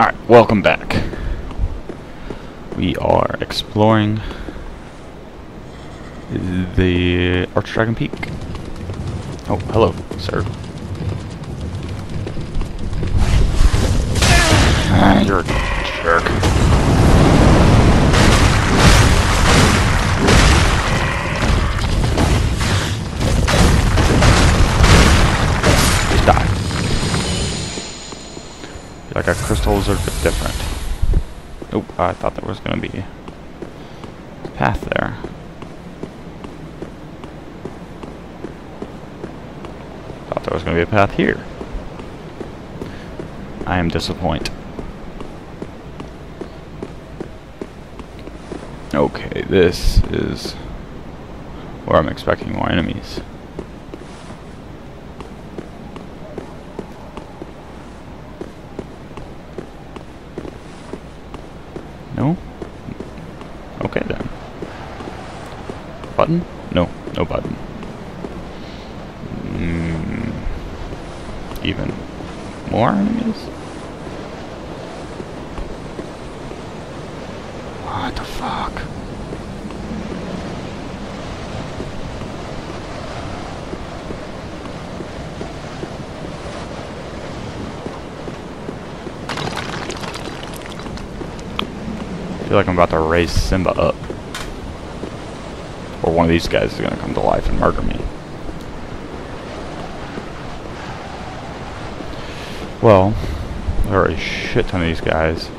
Alright, welcome back. We are exploring the Archdragon Peak. Oh, hello, sir. Ah, you're a jerk. Like a crystal lizard, but different. Oh, I thought there was going to be a path there. Thought there was going to be a path here. I am disappointed. Okay, this is where I'm expecting more enemies. No? Okay then. Button? No, no button. Mm, even more enemies? What the fuck? I feel like I'm about to raise Simba up. Or one of these guys is gonna come to life and murder me. Well, there are a shit ton of these guys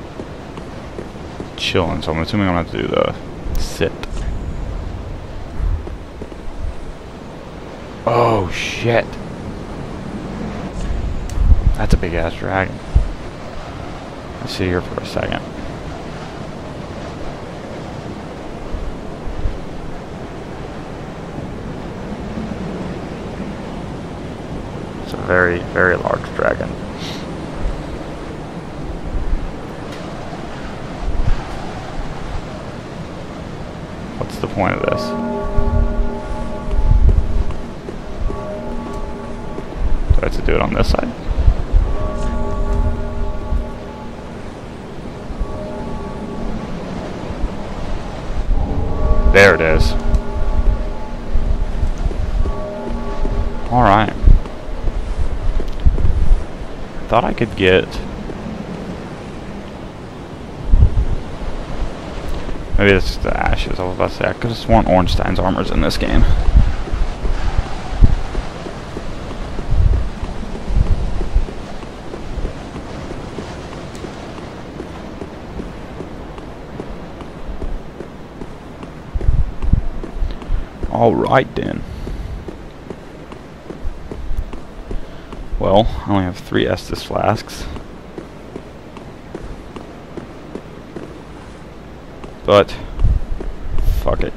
chilling, so I'm assuming I'm gonna have to do the sit. Oh shit. That's a big ass dragon. Let's see here for a second. It's a very, very large dragon. Could get... Maybe it's just the ashes. I was about to say, I could have sworn Ornstein's armor's in this game. Alright then. Well, I only have three Estus flasks. But, fuck it.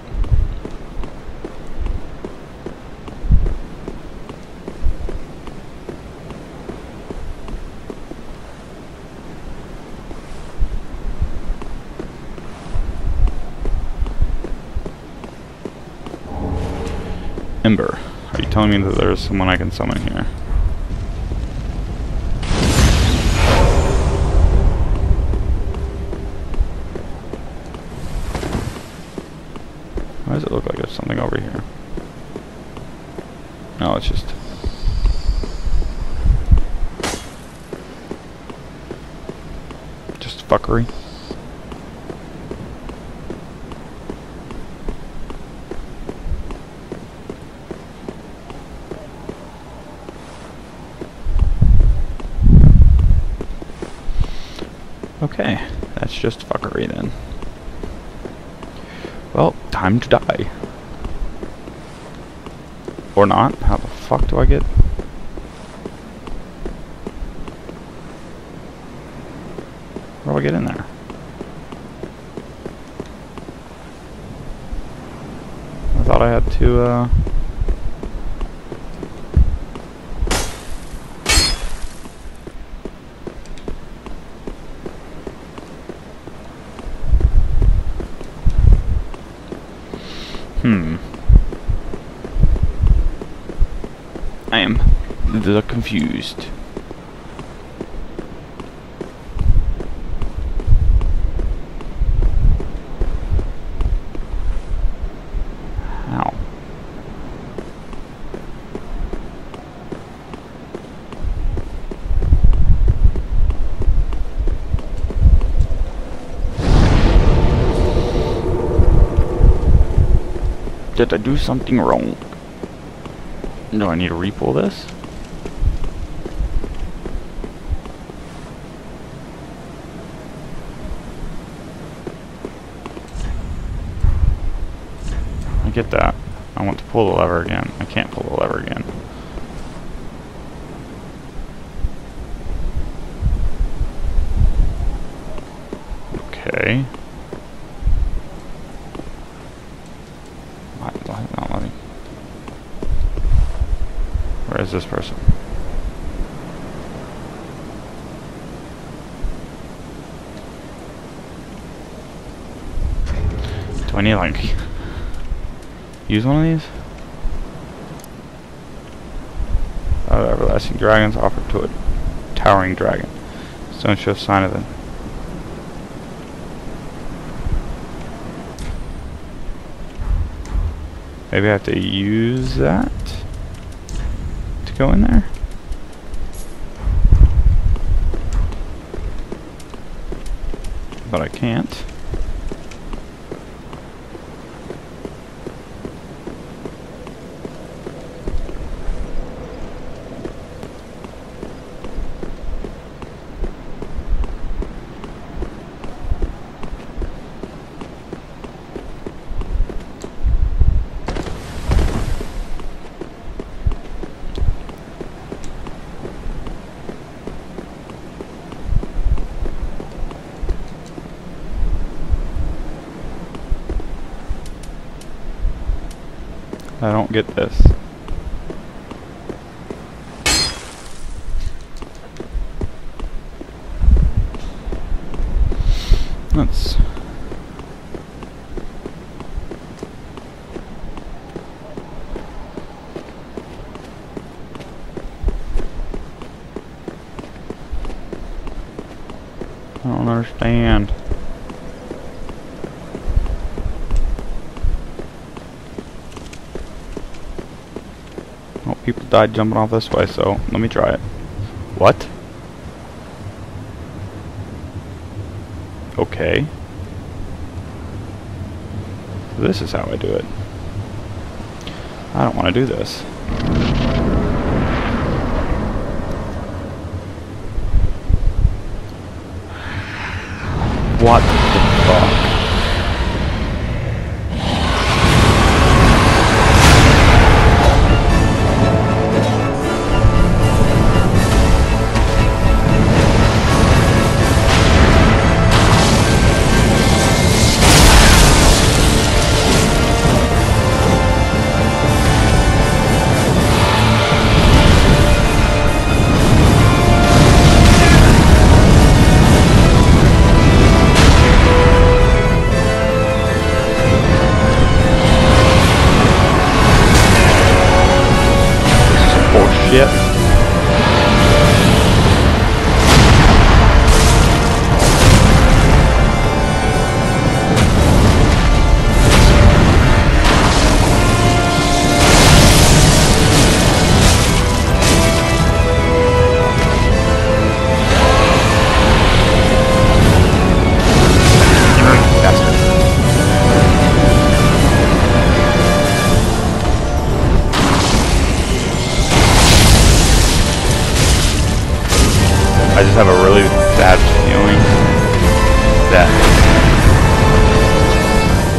Ember, are you telling me that there's someone I can summon here? Why does it look like there's something over here? No, it's just... Okay, that's just fuckery then. Well, time to die. Or not? How the fuck do I get... Get in there? I thought I had to, uh... Hmm. I am the confused. Did I do something wrong? Do I need to repull this? I get that. I want to pull the lever again. I can't pull the lever again. Okay. Why, why not letting? Where is this person? Do I need like use one of these? Everlasting dragons offered to a towering dragon. Don't show sign of it. Maybe I have to use that to go in there? But I can't. I don't get this. Let's... I don't understand. Oh, people died jumping off this way, so let me try it. What? Okay. This is how I do it. I don't want to do this. What I just have a really bad feeling that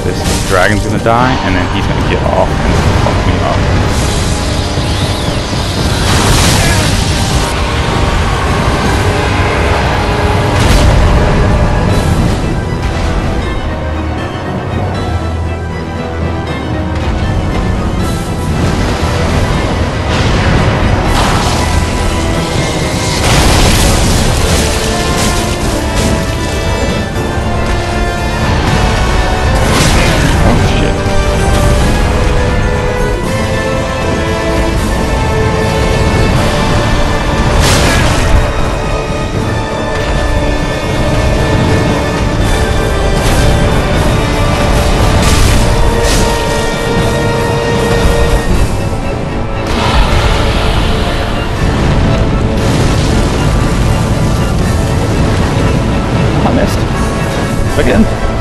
this dragon's gonna die, and then he's gonna get off and fuck me up. Again.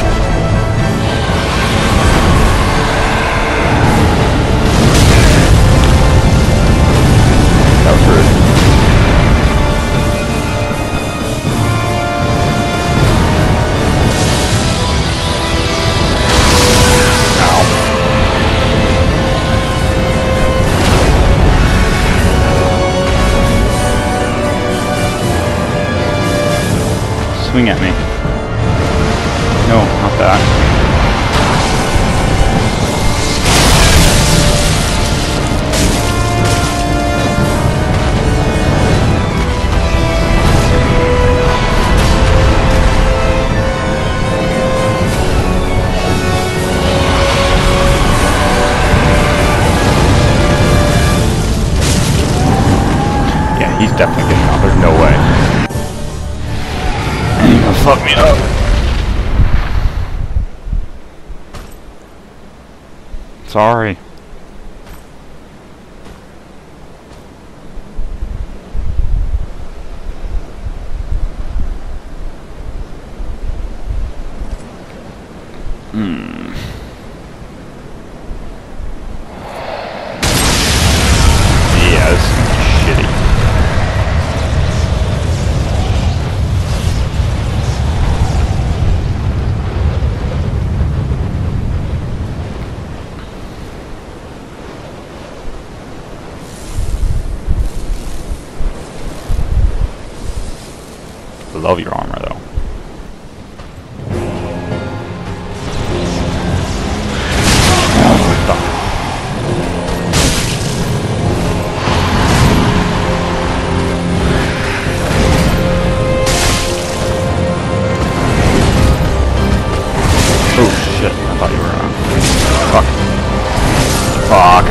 Fuck me up. Sorry.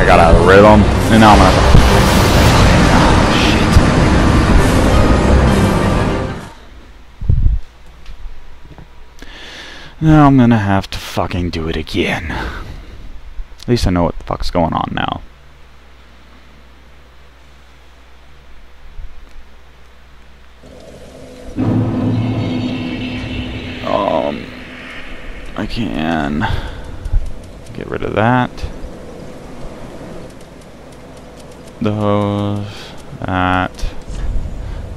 I got out of rhythm. And now I'm gonna Now I'm gonna have to fucking do it again. At least I know what the fuck's going on now. Um, I can get rid of that. Those, that.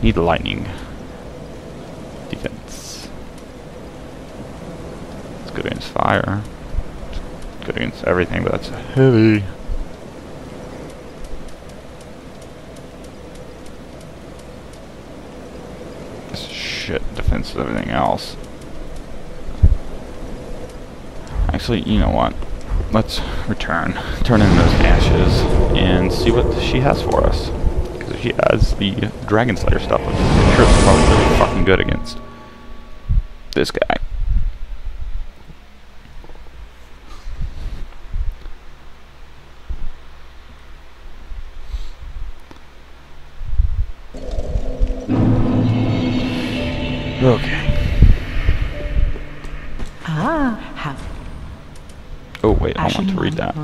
Need lightning. Defense. It's good against fire. It's good against everything, but that's heavy. This shit defense of everything else. Actually, you know what? Let's return, turn in those ashes, and see what she has for us. Because she has the Dragon Slayer stuff, which I'm sure is probably really fucking good against this guy. Okay. Ah, have. Oh wait, I want to read that.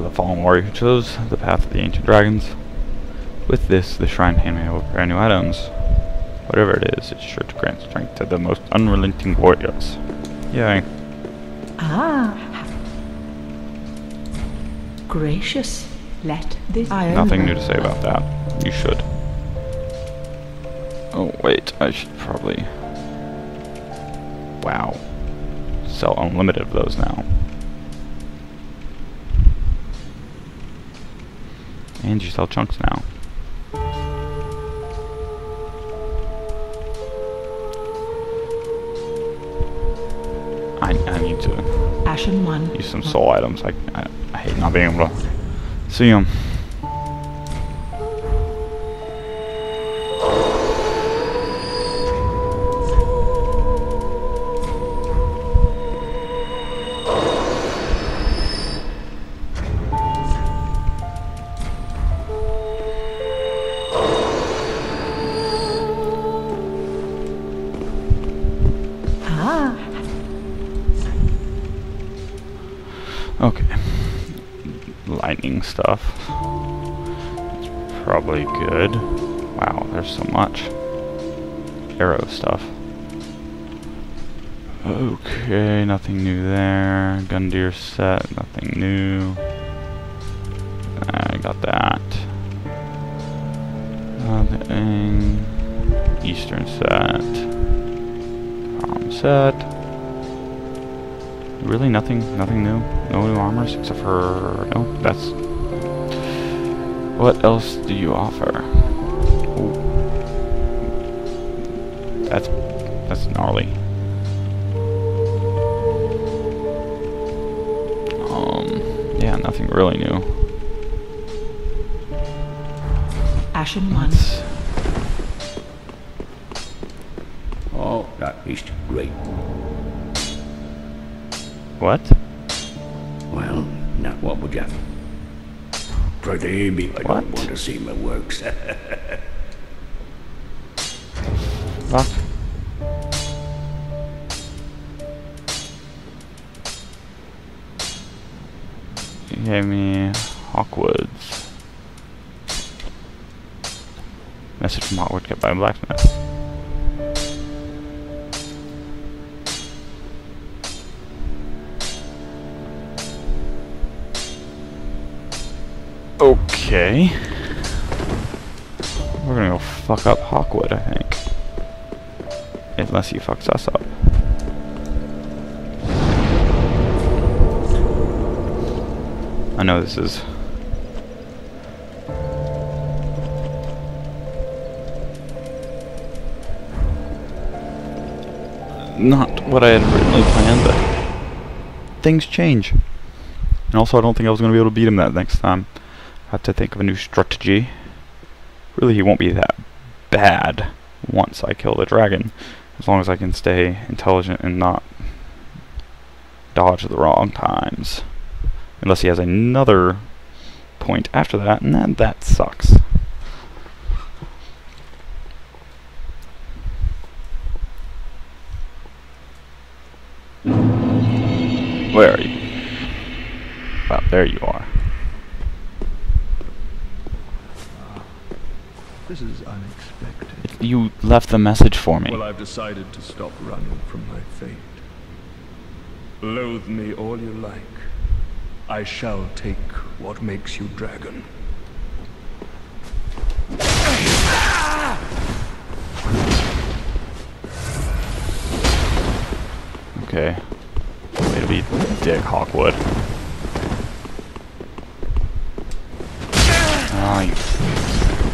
Of the Fallen Warrior who chose the path of the ancient dragons. With this, the shrine handmaid will prepare new items. Whatever it is, it's sure to grant strength to the most unrelenting warriors. Yay. Ah. Gracious. Let this iron Nothing new to say about that. You should. Oh, wait. I should probably... Wow. Sell unlimited of those now. And you sell chunks now. I, I need to Ashen one. use some soul items. I, I, I hate not being able to see them. Okay. Lightning stuff. It's probably good. Wow, there's so much. Arrow stuff. Okay, nothing new there. Gundyr set, nothing new. I got that. Nothing. Eastern set. Um, Set. Really nothing nothing new? No new armors except for no, that's what else do you offer? Ooh. That's that's gnarly. Um yeah, nothing really new. Ashen one. What? Well, now what would you have? Pretty me, I What? don't want to see my works. You gave me Hawkwoods. Message from Hawkwood kept by a blacksmith. Okay. We're gonna go fuck up Hawkwood, I think. Unless he fucks us up. I know this is... Not what I had originally planned, but things change. And also, I don't think I was going to be able to beat him that next time. Have to think of a new strategy. Really, he won't be that bad once I kill the dragon. As long as I can stay intelligent and not dodge the wrong times. Unless he has another point after that, and then that sucks. Where are you? Well, there you are. This is unexpected. You left the message for me. Well, I've decided to stop running from my fate. Loathe me all you like. I shall take what makes you dragon. Okay. Way to be Dick Hawkwood. Oh, you.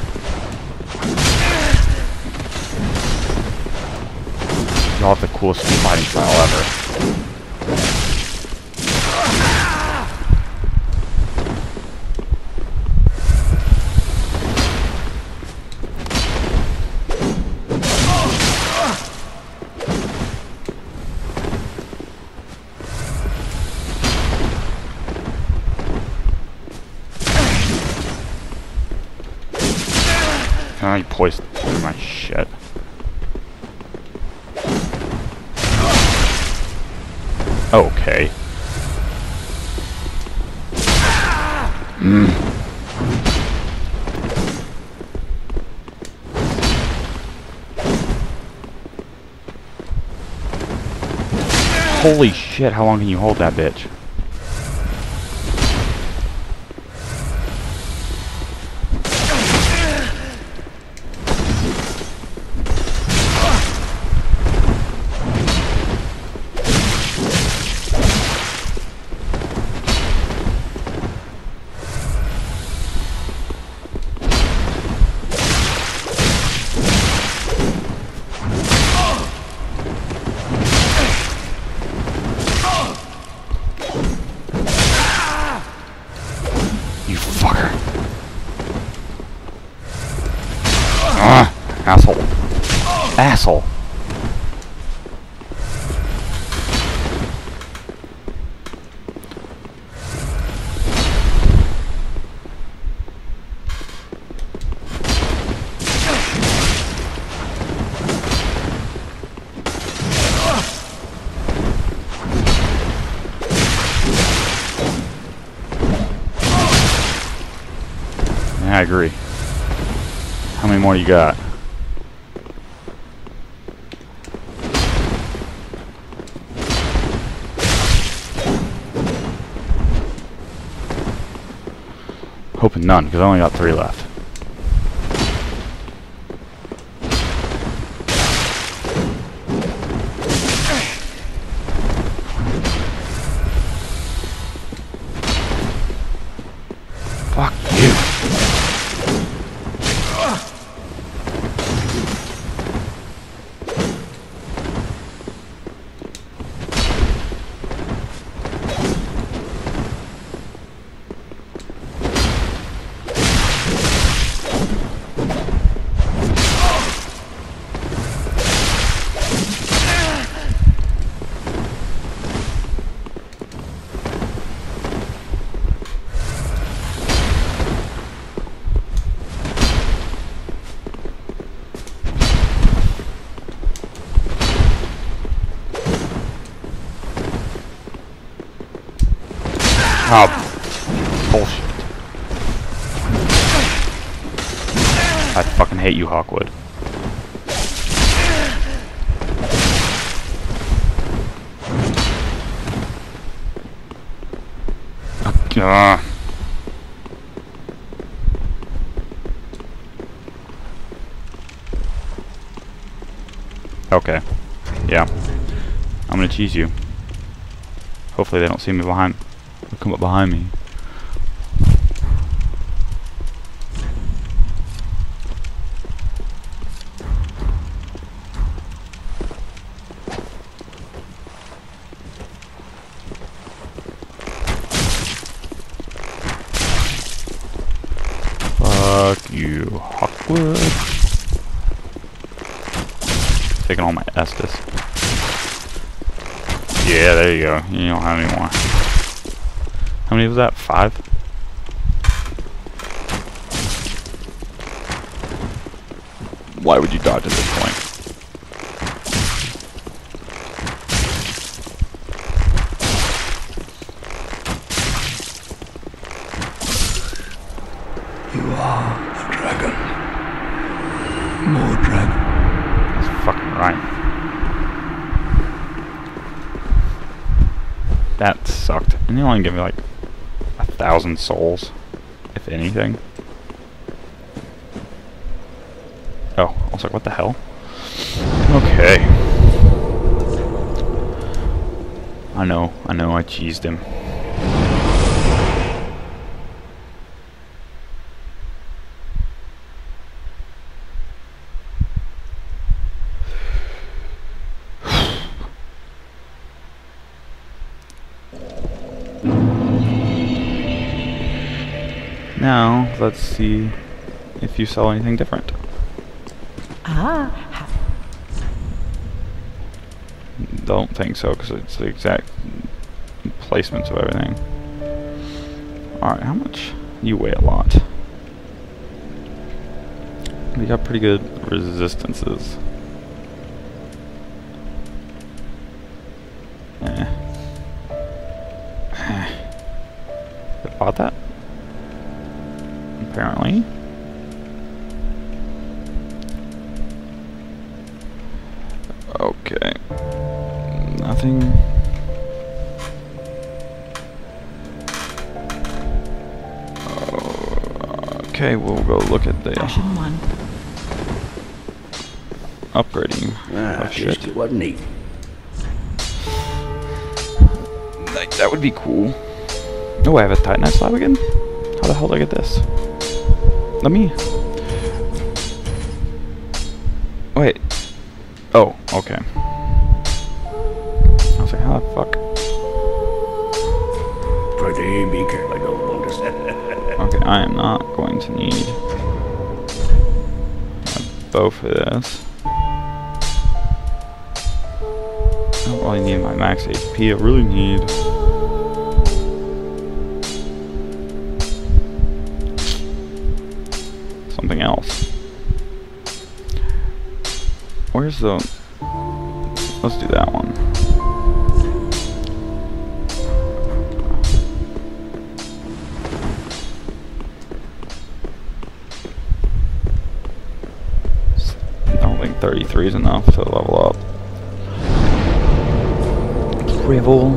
Have the coolest fighting style ever. Holy shit, how long can you hold that bitch? I agree. How many more you got? Hoping none, because I only got three left. Oh, bullshit. I fucking hate you, Hawkwood. Ah. Okay. Yeah. I'm gonna cheese you. Hopefully they don't see me behind. Come up behind me. Fuck you, Hawkwood. Taking all my Estus. Yeah, there you go. You don't have any more. How many was that? Five? Why would you dodge at this point? You are a dragon. More dragon. That's fucking right. That sucked. And you only give me like a thousand souls, if anything. Oh, I was like, what the hell? Okay. I know, I know, I cheesed him. Now, let's see if you sell anything different. Ah, Don't think so, because it's the exact placements of everything. Alright, how much? You weigh a lot. We got pretty good resistances. Wasn't neat. Like, that would be cool. Oh, I have a Titanite slab again? How the hell did I get this? Let me... Wait. Oh, okay. I was like, how the fuck? Pretty be careful, I don't want to Okay, I am not going to need a bow for this. I don't need my max HP. I really need something else. Where's the? Let's do that one. I don't think 33 is enough to level up. Rivel.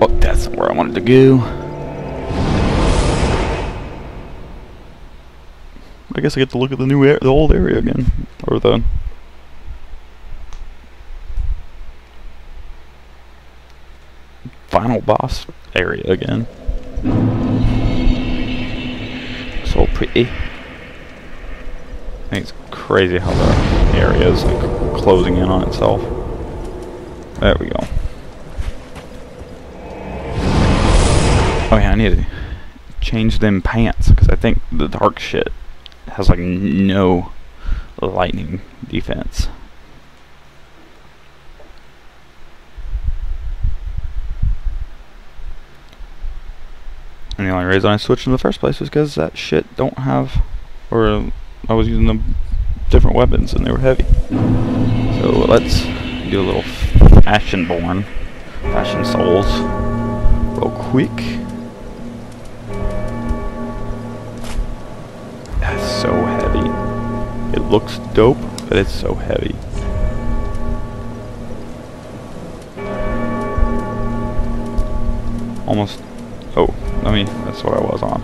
Oh, that's where I wanted to go. I guess I get to look at the new, the old area again, or the. Final boss area again. So pretty. I think it's crazy how the area is like closing in on itself. There we go. Oh yeah, I need to change them pants because I think the dark shit has like no lightning defense. And the only reason I switched in the first place was because that shit don't have, or I was using the different weapons and they were heavy. So let's do a little Ashenborn. cash in souls real quick. That's so heavy. It looks dope, but it's so heavy. Almost. Oh, let me. That's what I was on.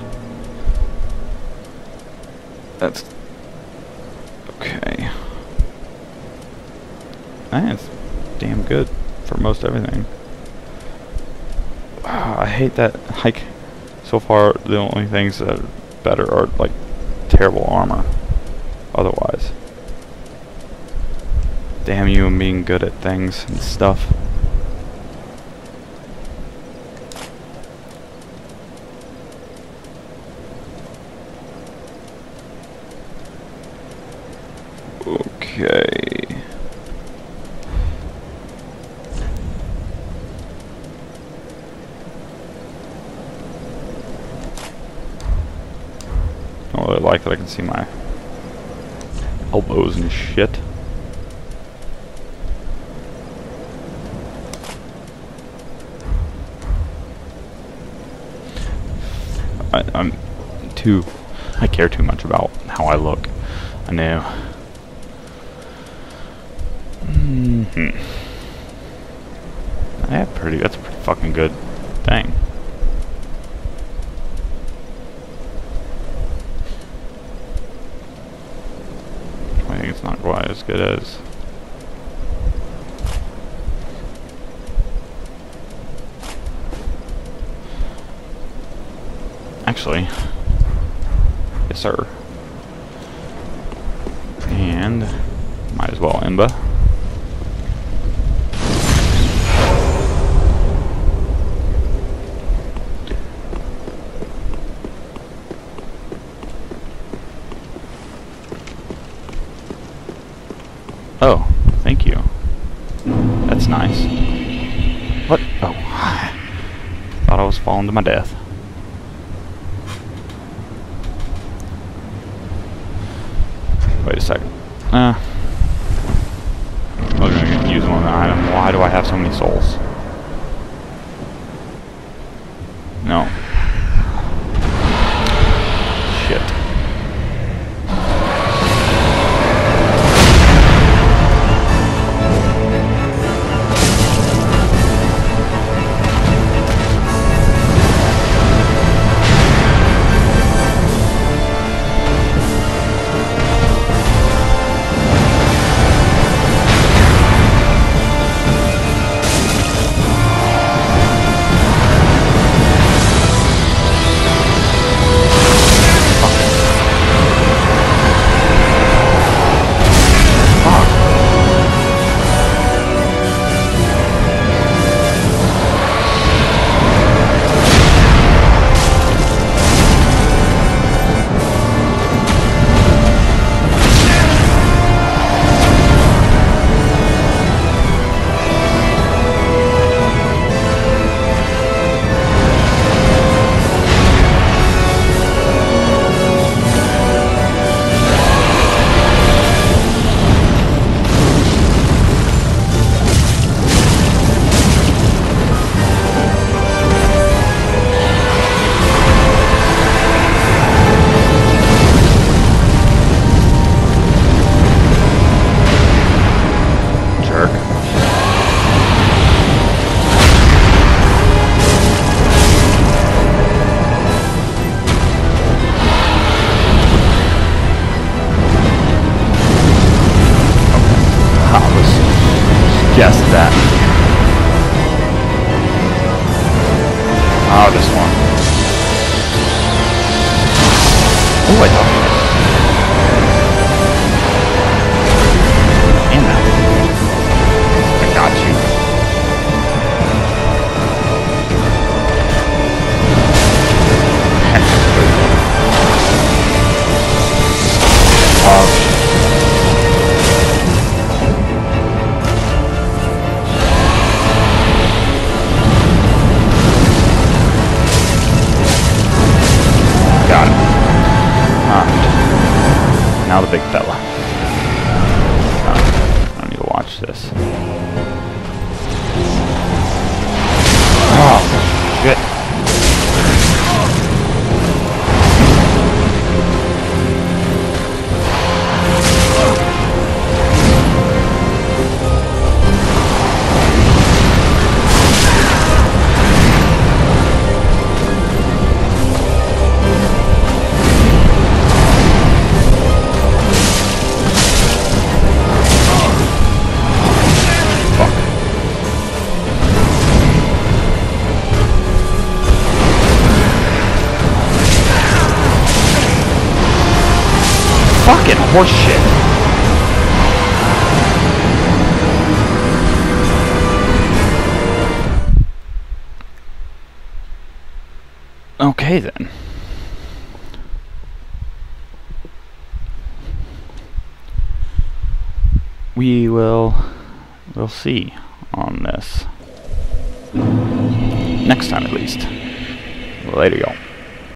That's. Okay. That's damn good for most everything. Wow, I hate that. Like, so far, the only things that are better are, like, terrible armor. Otherwise. Damn you and being good at things and stuff. Okay. I don't really like that I can see my elbows and shit. I, I'm too. I care too much about how I look. I know. Mm hmm pretty. That's a pretty fucking good thing. I think it's not quite as good as. Actually, yes, sir. And might as well, Imba. Oh, thank you. That's nice. What? Oh. Thought I was falling to my death. Wait a second. Uh. Horseshit. Okay then. We will we'll see on this. Next time at least. Later y'all.